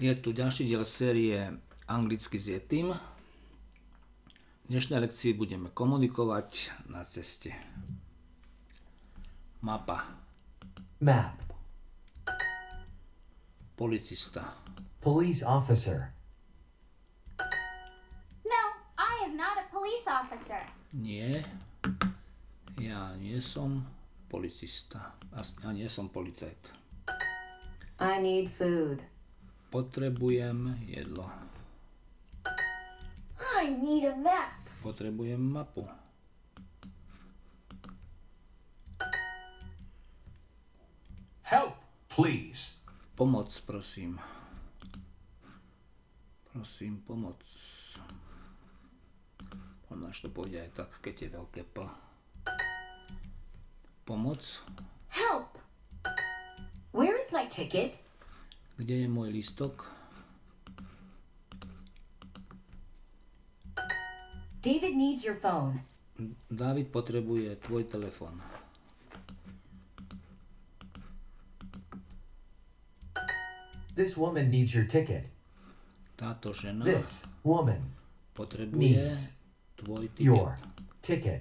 Je tu ďalší diel série Anglicky s Yetim. V dnešnej lekcii budeme komunikovať na ceste. Mapa. Map. Policista. Police officer. No, I am not a police officer. Nie. Ja nie som policista. A- Ja nie som policajt. I need food. Potrebujem jedlo. I need a map. Potrebujem mapu. Help, please. Pomoc, prosím. Prosím, pomoc. Ono až to pôjde aj tak, keď je veľké P. Pomoc. Help. Where is my ticket? Kde je môj lístok? David needs your phone. David potrebuje tvoj telefón. This woman needs your ticket. Táto žena This woman potrebuje needs tvoj your tiket. ticket.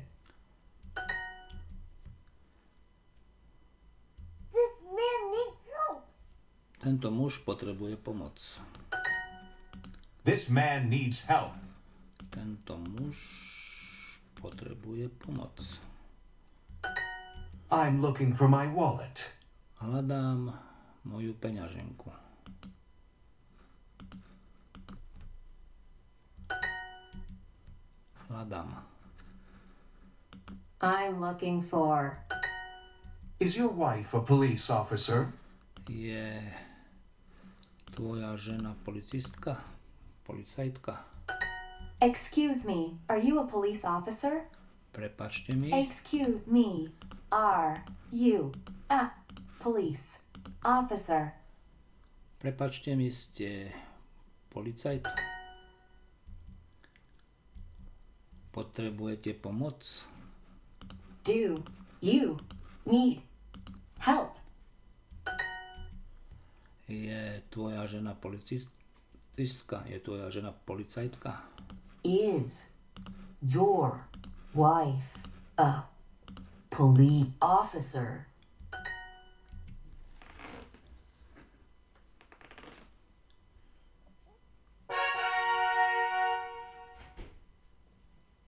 Tento muž potrebuje pomoc. This man needs help. Tento muž potrebuje pomoc. I'm looking for my wallet. Hľadám moju peňaženku. Hľadám. I'm looking for. Is your wife a police officer? Je tvoja žena policistka? Policajtka? Excuse me, are you a police officer? Prepačte mi. Excuse me, are you a police officer? Prepačte mi, ste policajt? Potrebujete pomoc? Do you need help? Je tvoja žena policistka? Je tvoja žena policajtka? Is your wife a police officer?